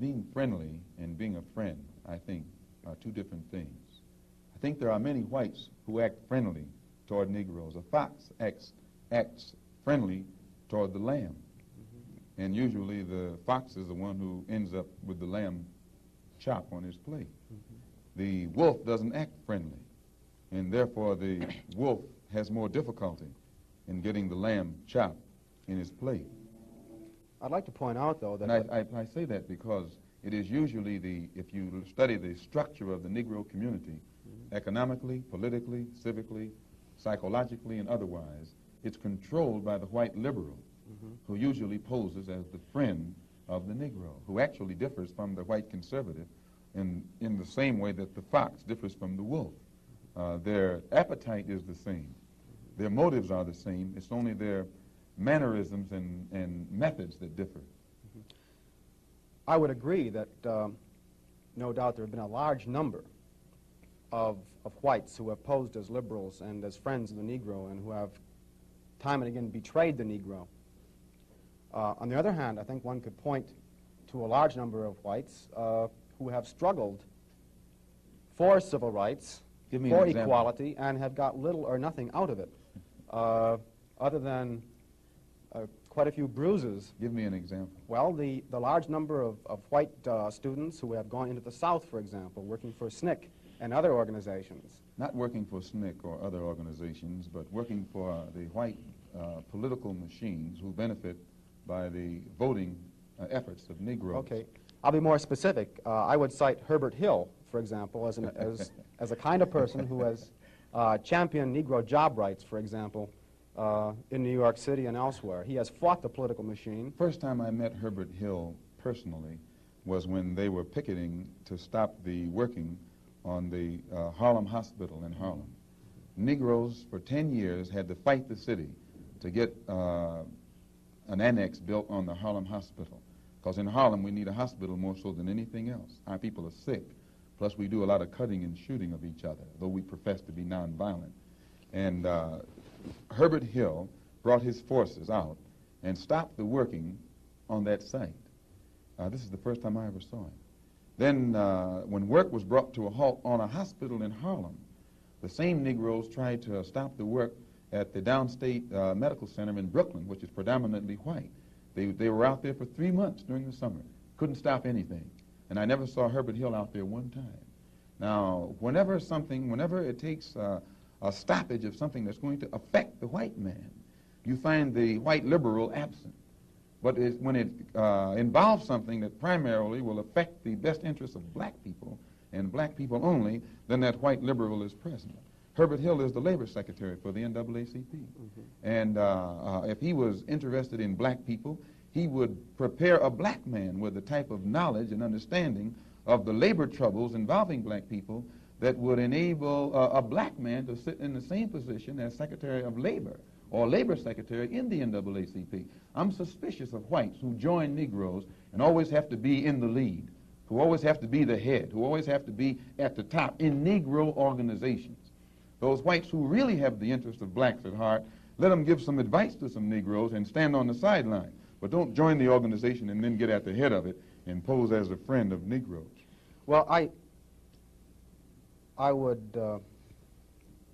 being friendly and being a friend, I think, are two different things. I think there are many whites who act friendly toward Negroes. A fox acts, acts friendly toward the lamb. Mm-hmm. And usually the fox is the one who ends up with the lamb chop on his plate. Mm-hmm. The wolf doesn't act friendly, and therefore the wolf has more difficulty in getting the lamb chop in his plate. I'd like to point out, though, that... I, I, I, say that because it is usually the, if you study the structure of the Negro community, mm-hmm. economically, politically, civically, psychologically, and otherwise, it's controlled by the white liberal, mm-hmm. who usually poses as the friend of the Negro, who actually differs from the white conservative in, in the same way that the fox differs from the wolf. Uh, their appetite is the same. Their motives are the same. It's only their mannerisms and, and methods that differ. I would agree that um, no doubt there have been a large number of, of whites who have posed as liberals and as friends of the Negro and who have time and again betrayed the Negro. Uh, on the other hand, I think one could point to a large number of whites uh, who have struggled for civil rights, for equality, and have got little or nothing out of it, uh, other than uh, quite a few bruises. Give me an example. Well, the, the large number of, of white uh, students who have gone into the South, for example, working for SNCC and other organizations. Not working for SNCC or other organizations, but working for the white uh, political machines who benefit by the voting uh, efforts of Negroes. Okay. I'll be more specific. Uh, I would cite Herbert Hill, for example, as, an, as, as a kind of person who has uh, championed Negro job rights, for example, uh, in New York City and elsewhere. He has fought the political machine. First time I met Herbert Hill personally was when they were picketing to stop the working on the uh, Harlem Hospital in Harlem. Negroes for 10 years had to fight the city to get uh, an annex built on the Harlem Hospital. Because in Harlem, we need a hospital more so than anything else. Our people are sick. Plus, we do a lot of cutting and shooting of each other, though we profess to be nonviolent. And uh, Herbert Hill brought his forces out and stopped the working on that site. Uh, this is the first time I ever saw him. Then, uh, when work was brought to a halt on a hospital in Harlem, the same Negroes tried to stop the work at the Downstate uh, Medical Center in Brooklyn, which is predominantly white. They, they were out there for three months during the summer. Couldn't stop anything. And I never saw Herbert Hill out there one time. Now, whenever something, whenever it takes uh, a stoppage of something that's going to affect the white man, you find the white liberal absent. But it, when it uh, involves something that primarily will affect the best interests of black people and black people only, then that white liberal is present. Herbert Hill is the labor secretary for the NAACP. Mm-hmm. And uh, uh, if he was interested in black people, he would prepare a black man with the type of knowledge and understanding of the labor troubles involving black people that would enable uh, a black man to sit in the same position as Secretary of Labor or Labor Secretary in the NAACP. I'm suspicious of whites who join Negroes and always have to be in the lead, who always have to be the head, who always have to be at the top in Negro organizations. Those whites who really have the interest of blacks at heart, let them give some advice to some Negroes and stand on the sideline. But don't join the organization and then get at the head of it and pose as a friend of Negroes. Well, I, I would uh,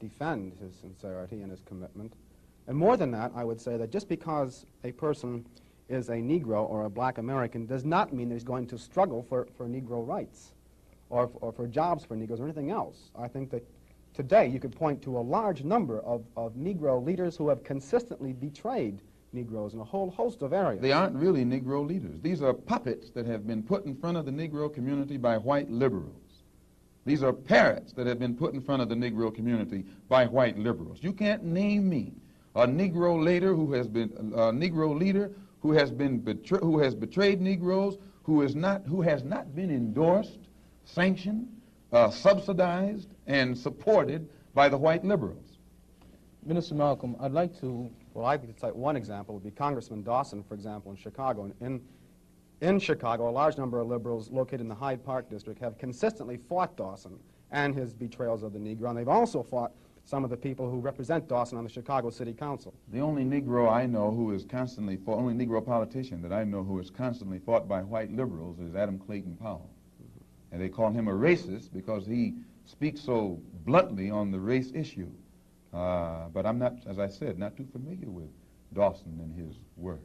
defend his sincerity and his commitment. And more than that, I would say that just because a person is a Negro or a black American does not mean that he's going to struggle for, for Negro rights or, or for jobs for Negroes or anything else. I think that Today, you could point to a large number of, of Negro leaders who have consistently betrayed Negroes in a whole host of areas. They aren't really Negro leaders. These are puppets that have been put in front of the Negro community by white liberals. These are parrots that have been put in front of the Negro community by white liberals. You can't name me a Negro leader who has been a Negro leader who has been betray, who has betrayed Negroes, who is not who has not been endorsed, sanctioned, uh, subsidized and supported by the white liberals. Minister Malcolm, I'd like to... Well, I could cite one example would be Congressman Dawson, for example, in Chicago. And In, in Chicago, a large number of liberals located in the Hyde Park district have consistently fought Dawson and his betrayals of the Negro, and they've also fought some of the people who represent Dawson on the Chicago City Council. The only Negro I know who is constantly fought, only Negro politician that I know who is constantly fought by white liberals is Adam Clayton Powell. And they call him a racist because he speaks so bluntly on the race issue. Uh, but I'm not, as I said, not too familiar with Dawson and his work.